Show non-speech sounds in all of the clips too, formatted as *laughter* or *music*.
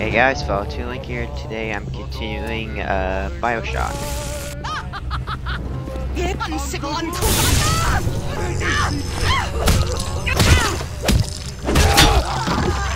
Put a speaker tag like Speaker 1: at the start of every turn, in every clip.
Speaker 1: Hey guys, Link here. Today I'm continuing uh, Bioshock. Mm,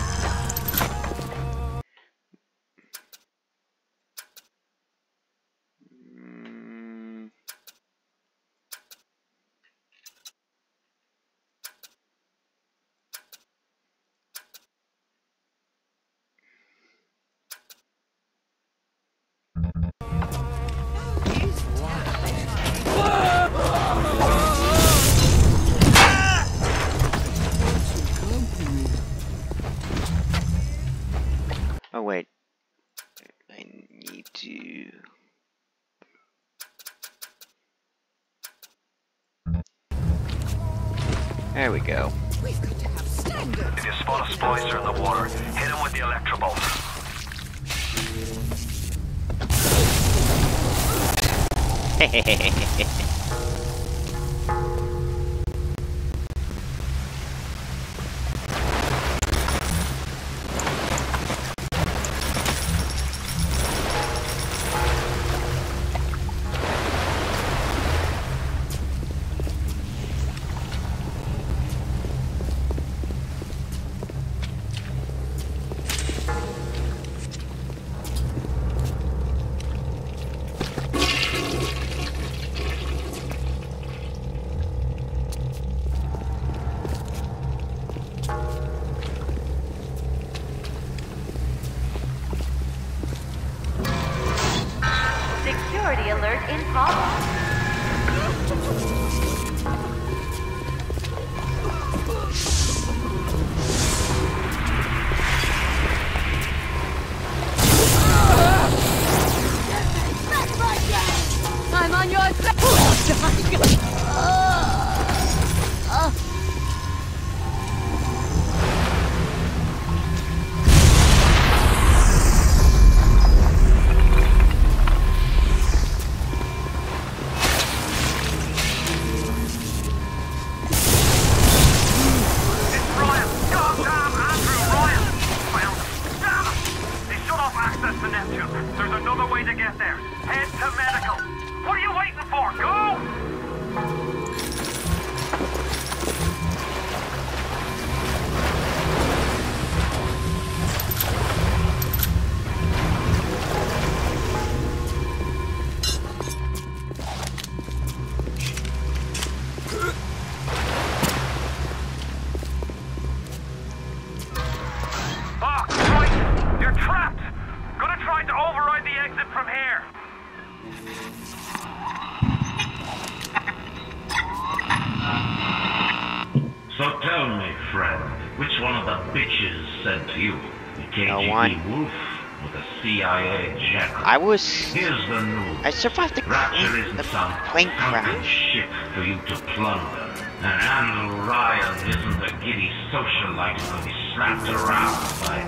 Speaker 1: was.
Speaker 2: Here's the news.
Speaker 1: I survived the, plane- the plane crash.
Speaker 2: ship for you to plunder. And Andrew Ryan isn't a giddy socialite to be slapped around by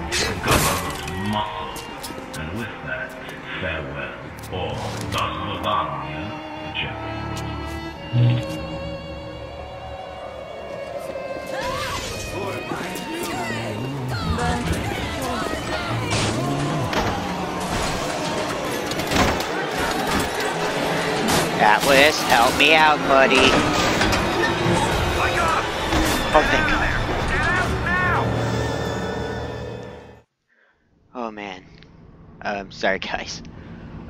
Speaker 2: government muscle. And with that, farewell. Or das Lavagna, Jackal.
Speaker 1: Atlas, help me out, buddy. Oh, thank God. Oh man. Um, sorry *laughs* guys.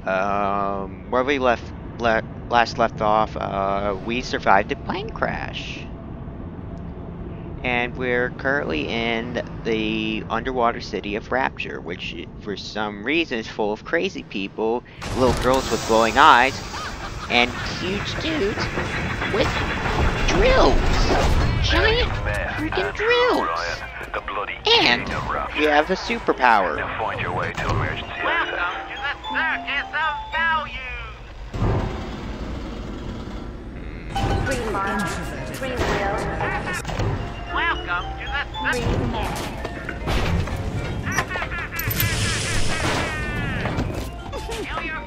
Speaker 1: Um, where we left, le last left off, uh, we survived a plane crash. And we're currently in the underwater city of Rapture, which for some reason is full of crazy people, little girls with glowing eyes, and huge dudes with drills! Giant freaking drills!
Speaker 3: Ryan, the bloody
Speaker 1: And
Speaker 3: king of Rapture.
Speaker 1: we have a superpower.
Speaker 3: Now find your way to emergency access.
Speaker 4: Welcome to the Circus of Value.
Speaker 5: Free mind, free will,
Speaker 4: Welcome to the
Speaker 5: free
Speaker 4: Circus. *laughs*
Speaker 5: man.
Speaker 4: Kill your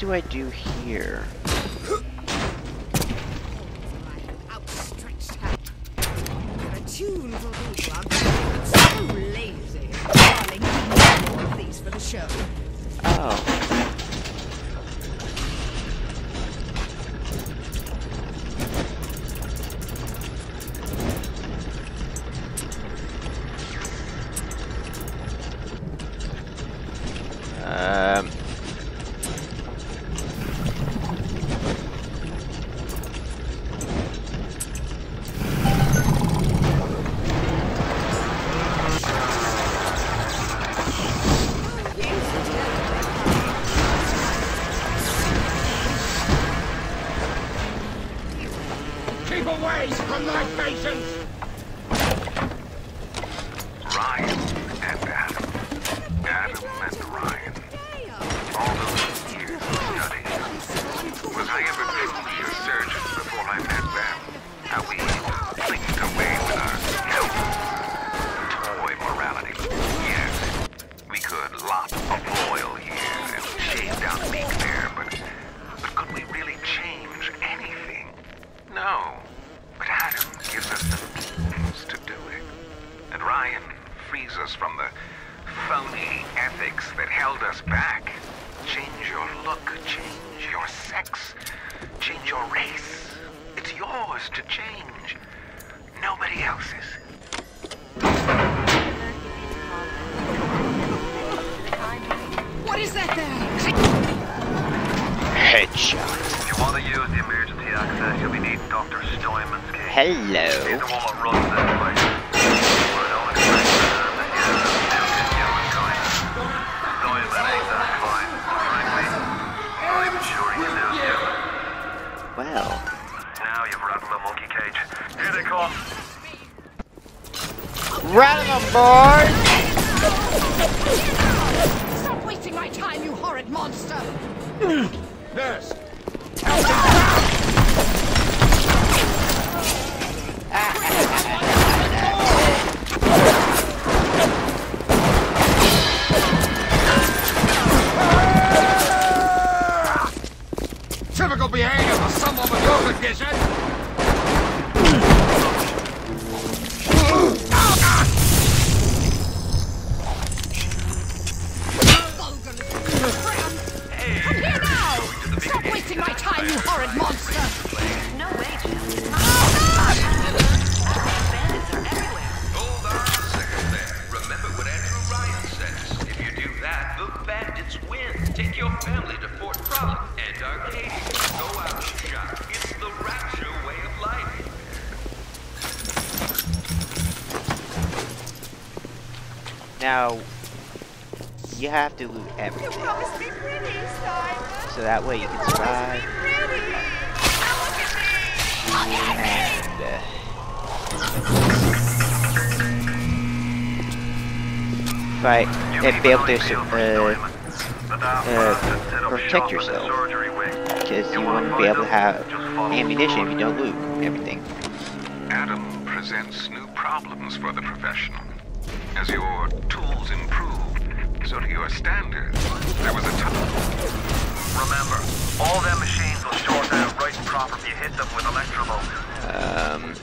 Speaker 1: do I do here?
Speaker 5: Outstretched
Speaker 6: from
Speaker 7: frees us from the phony ethics that held us back. Change your look, change your sex, change your race. It's yours to change. Nobody else's.
Speaker 5: What is that there?
Speaker 1: Headshot.
Speaker 7: If you want to use the emergency access, you'll be needing Dr. Steinman's case. He's the
Speaker 1: Hello.
Speaker 7: Here.
Speaker 1: Rattle them, boys!
Speaker 5: Stop wasting my time, you horrid monster!
Speaker 6: Nurse! Typical behavior for someone with your condition!
Speaker 5: You
Speaker 1: have to loot everything. So that way you can survive. And, uh, fight and be able to uh, uh, protect yourself. Because you wouldn't be able to have ammunition if you don't loot everything.
Speaker 7: Adam presents new problems for the professional. As your tools improve, so do your standards. There was a time.
Speaker 3: Remember, all them machines will short out right and proper if you hit them with
Speaker 8: Electro Bolt.
Speaker 9: Um,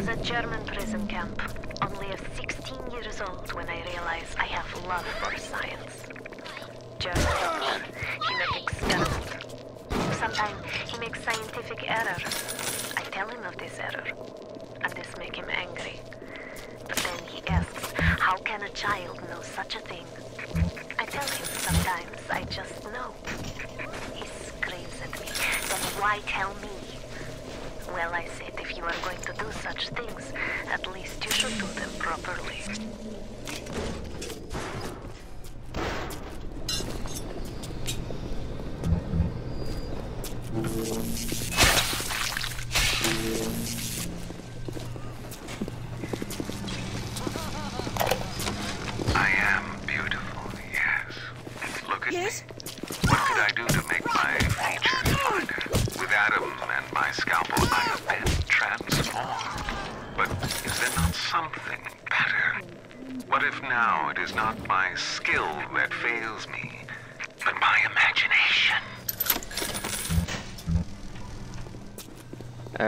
Speaker 9: was a German prison camp, only 16 years old when I realized I have love for science. German doctor, he make experiment. Sometimes he makes scientific error. I tell him of this error, and this make him angry. But then he asks, how can a child know such a thing? I tell him sometimes I just know. He screams at me, then why tell me? Well, I said, if you are going to do such things, at least you should do them properly.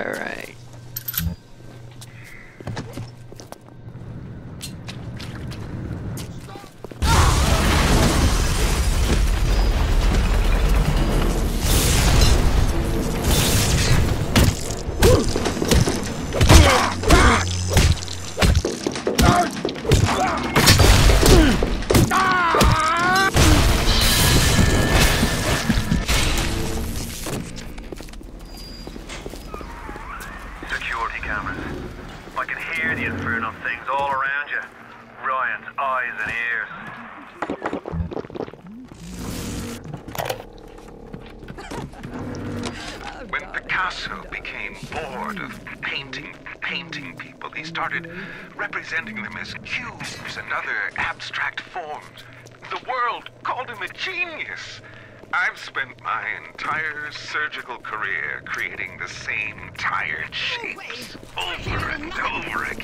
Speaker 1: Alright.
Speaker 3: Security
Speaker 7: I've spent my entire surgical career creating the same tired shapes over and over again.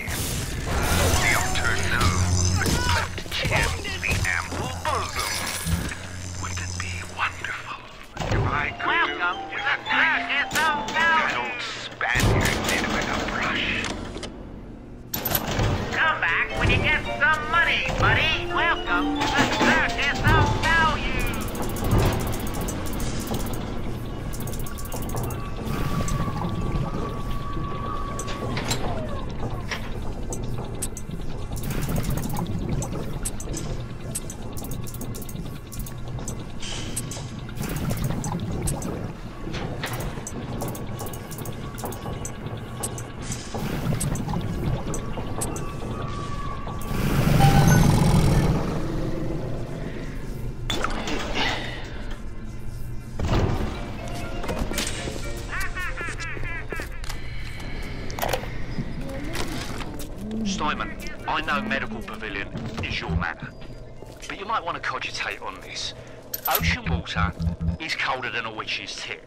Speaker 10: Water is colder than a witch's tip.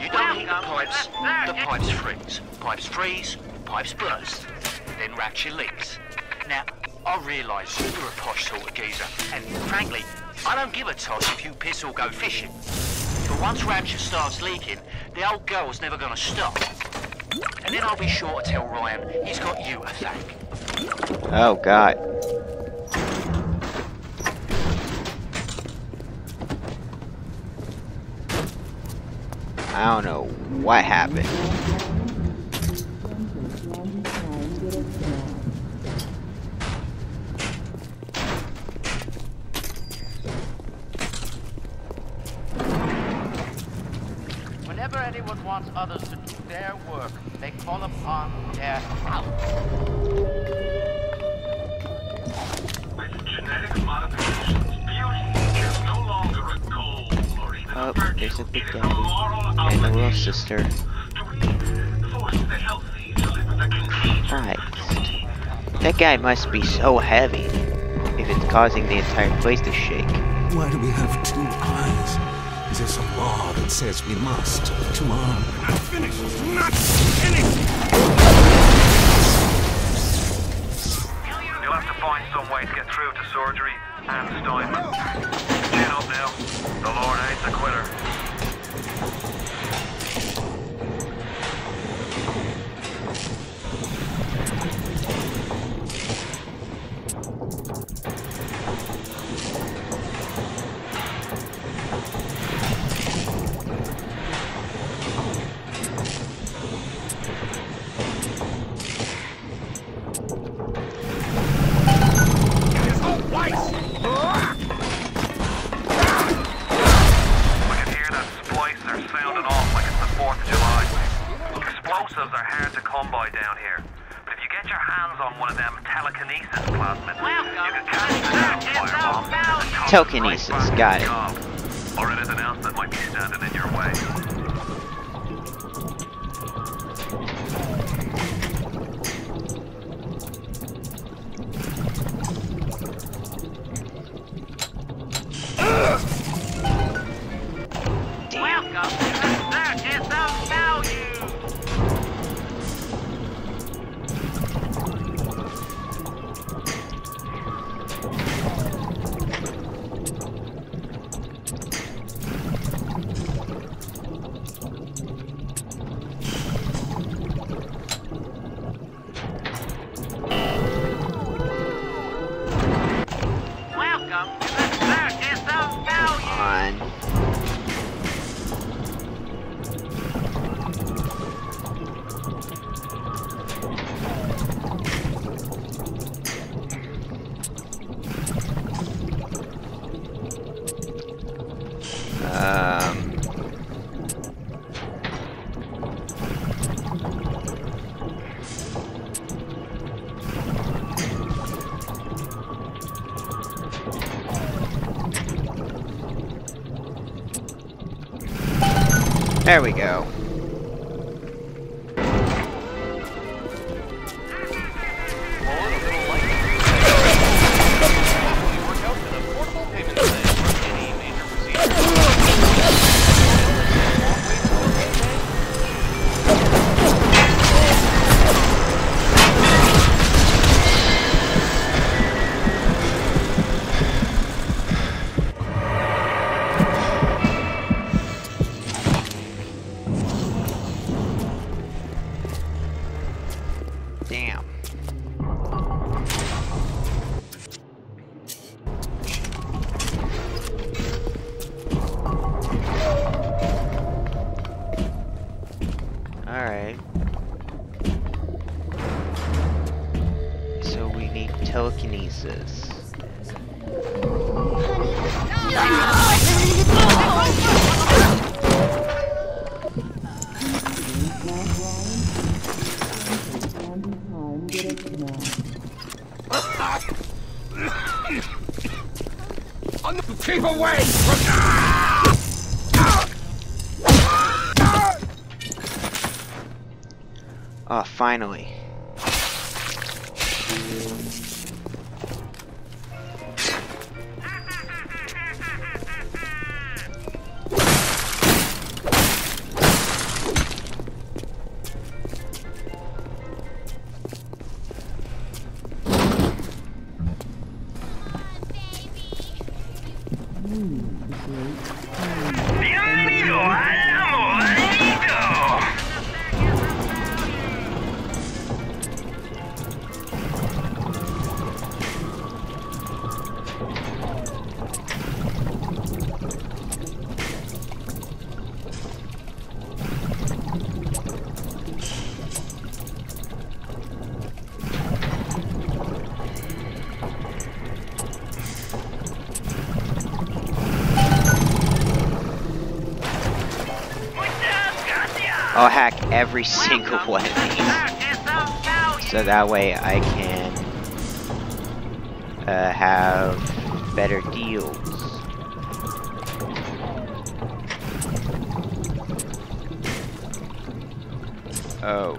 Speaker 10: You don't heat the pipes, the pipes freeze. Pipes freeze, pipes burst. Then Rapture leaks. Now, I realise you're a posh sort of geezer, and frankly, I don't give a toss if you piss or go fishing. But once Rapture starts leaking, the old girl's never gonna stop. And then I'll be sure to tell Ryan he's got you to thank.
Speaker 1: Oh god. I don't know what happened. Guy must be so heavy. If it's causing the entire place to shake.
Speaker 6: Why do we have two eyes? Is there some law that says we must? Two arms. Not finished. Not finished.
Speaker 3: You'll have to find some way to get through to surgery and Steinman. Telekinesis,
Speaker 1: got it. There we go. Finally.
Speaker 3: Bienvenido al
Speaker 1: every single one of these. So that way I can uh, have better deals. Oh,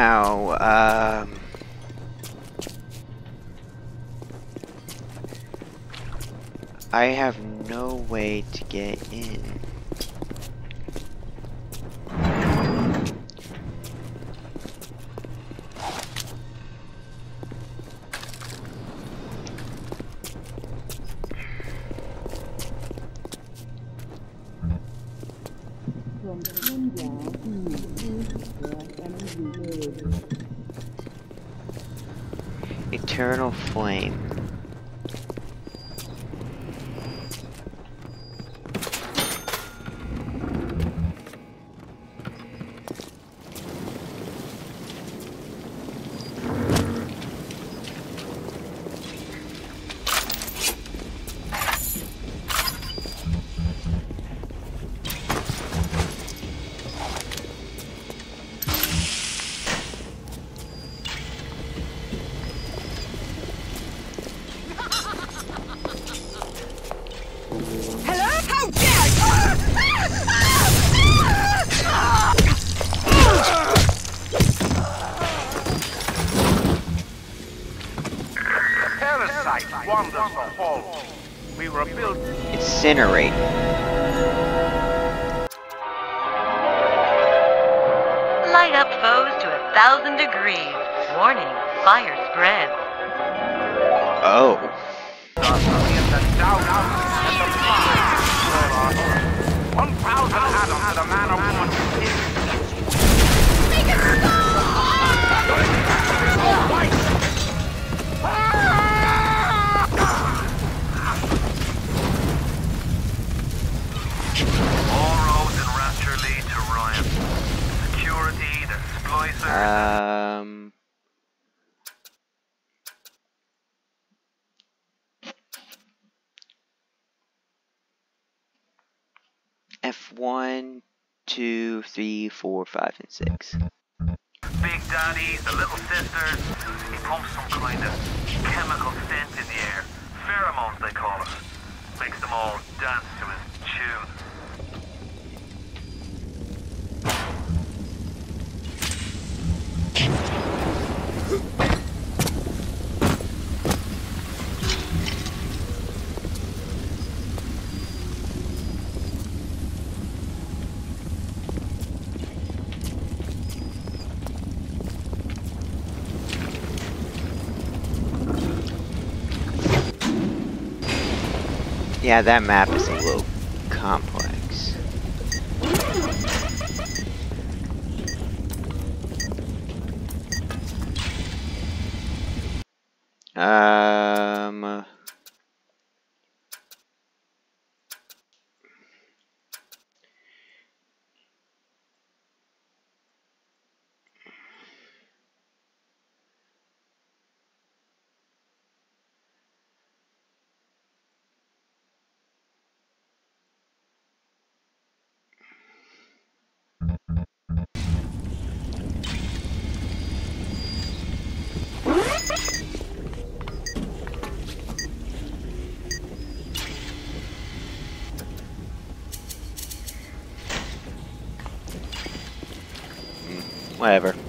Speaker 1: Now, um... I have no way to get in.
Speaker 11: Were built
Speaker 1: Incinerate.
Speaker 12: Light up foes to a thousand degrees. Warning, fire spreads.
Speaker 1: Oh. Um... F1, 2, 3, 4, 5, and 6.
Speaker 3: Big daddies, the little sisters. He pumps some kind of chemical scent in the air. Pheromones, they call it. Makes them all dance to his tune.
Speaker 1: Yeah, that map is a little complex. Whatever.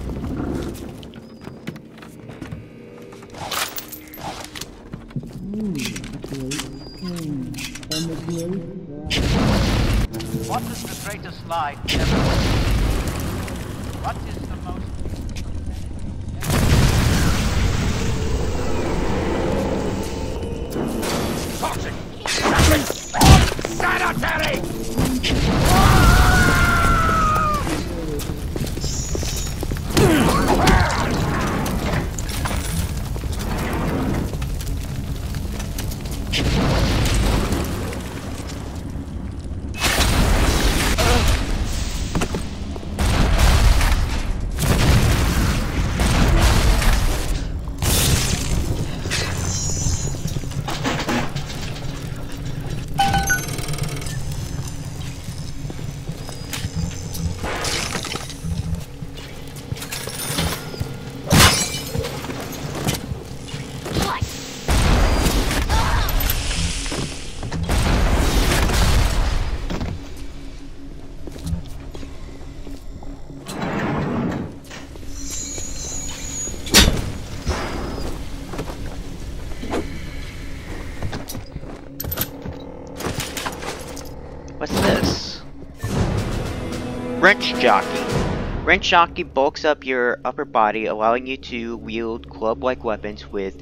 Speaker 1: Wrench Jockey. Wrench Jockey bulks up your upper body, allowing you to wield club-like weapons with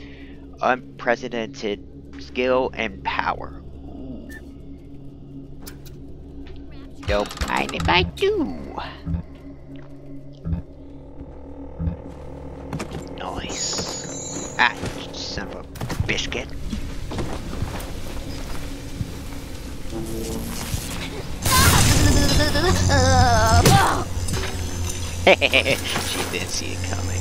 Speaker 1: unprecedented skill and power. Don't mind if I do. Nice. Ah, son of a biscuit. *laughs* she didn't see it coming.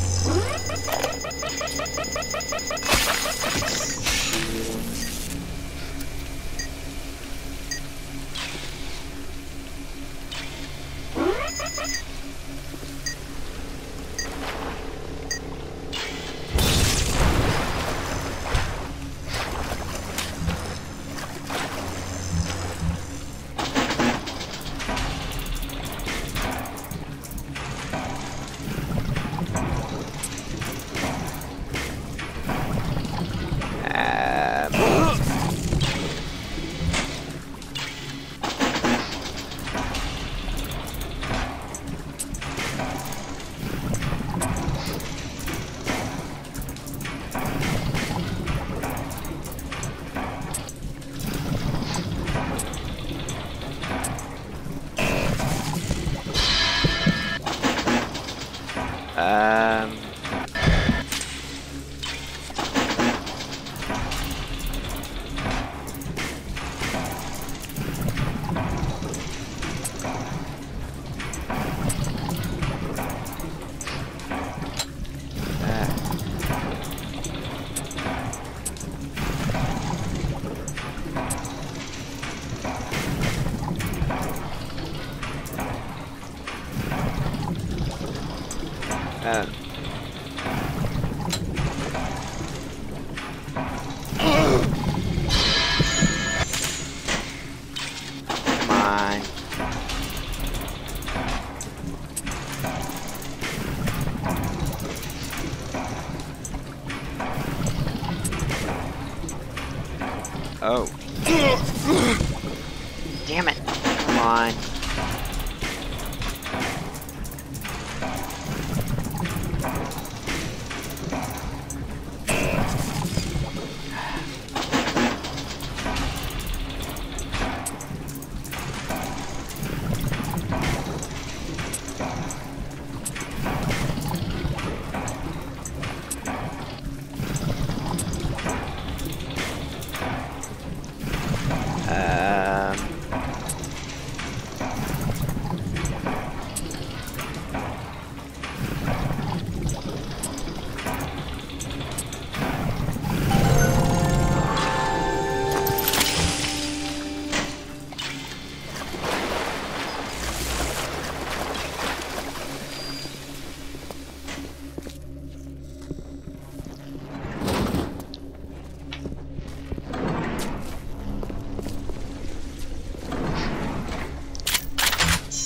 Speaker 1: Uh.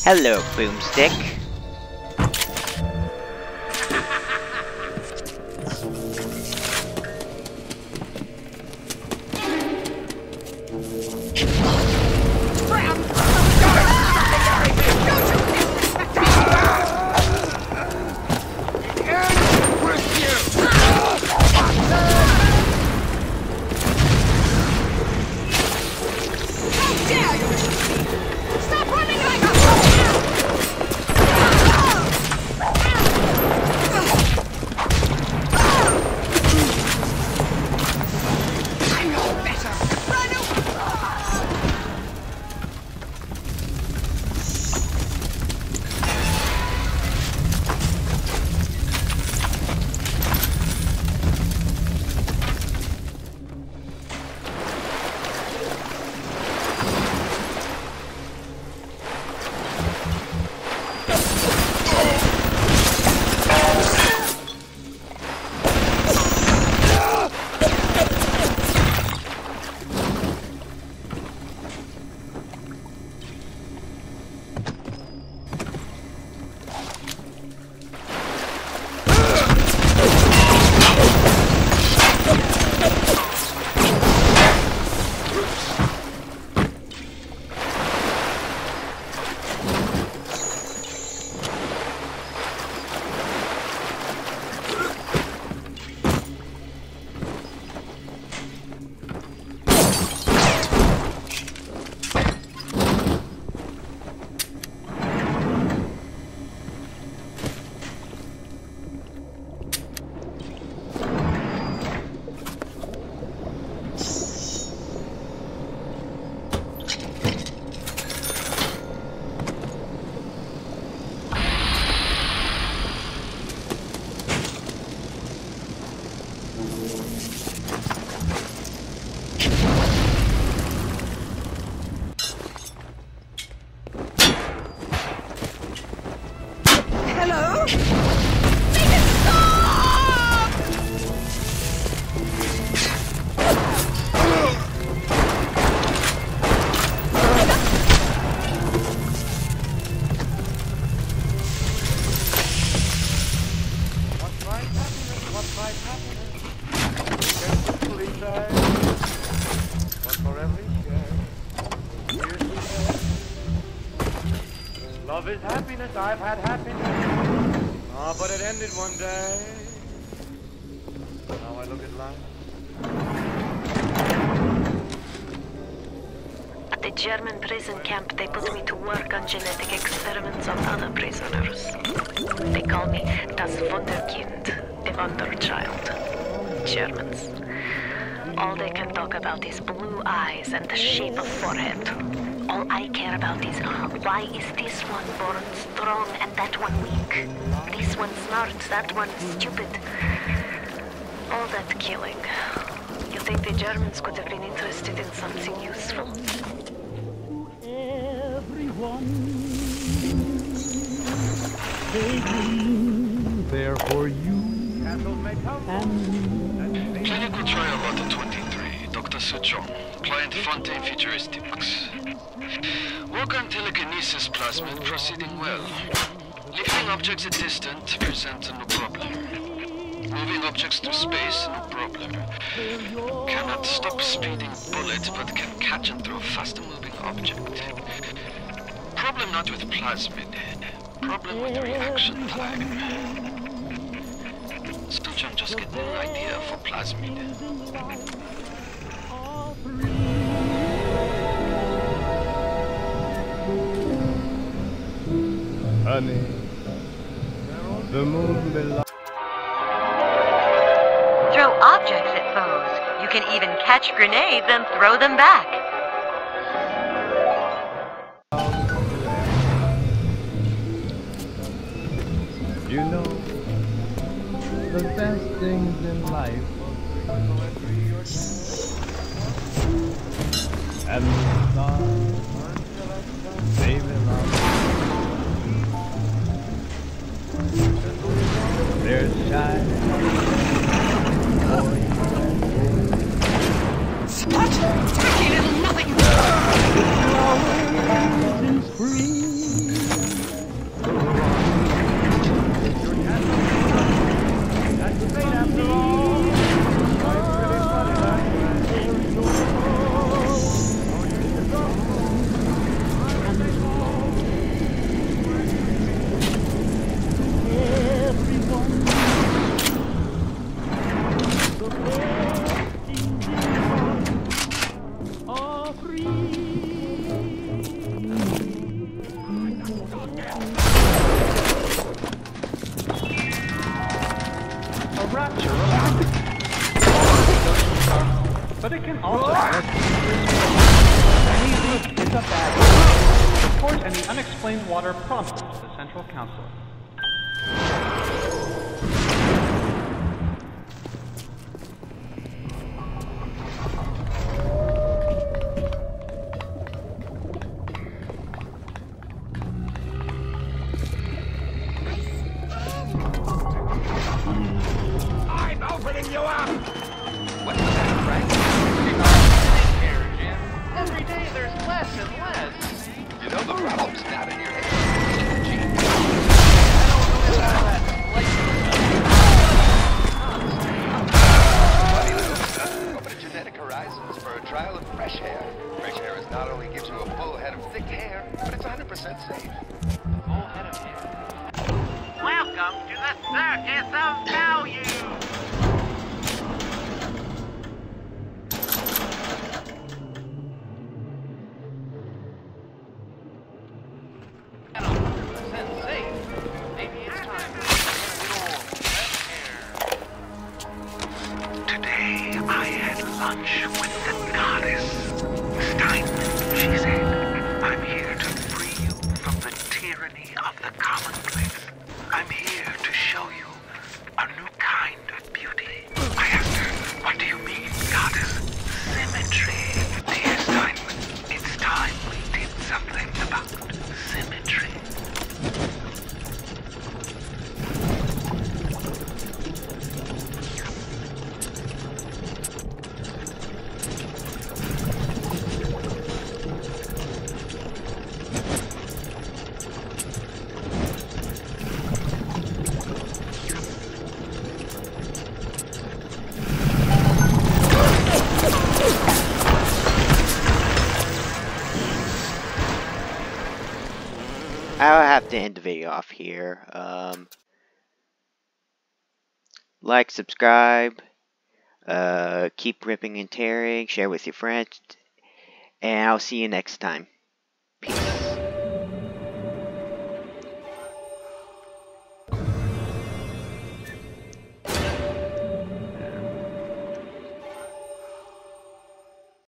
Speaker 1: Hello, Boomstick.
Speaker 13: ちょっと。I've had happiness. Ah, but it ended one day. Now I look at life.
Speaker 9: At the German prison camp, they put me to work on genetic experiments on other prisoners. They call me das Wunderkind, the Wonder Child. Germans. All they can talk about is blue eyes and the shape of forehead. All I care about is why is this one born strong and that one weak? This one smart, that one stupid. All that killing. You think the Germans could have been interested in something useful? Everyone.
Speaker 14: There for you.
Speaker 15: Clinical trial Auto 23, Dr. Suchong, client Fontaine Futuristics. On telekinesis plasmid proceeding well. Lifting objects at distance presents no problem. Moving objects through space, no problem. Cannot stop speeding bullet, but can catch and throw faster moving object. Problem not with plasmid. Problem with reaction time. Suchong just getting an idea for plasmid.
Speaker 14: Honey, the moon belongs.
Speaker 12: Throw objects at foes. You can even catch grenades and throw them back.
Speaker 14: You know, the best things in life and the stars, they belong. They're shining for you.
Speaker 5: What? Tacky little nothing!
Speaker 16: Report unexplained water promptly to the Central Council.
Speaker 1: Here. Um, like, subscribe, uh, keep ripping and tearing, share with your friends, and I'll see you next time.